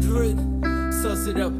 hundred. Suss it up.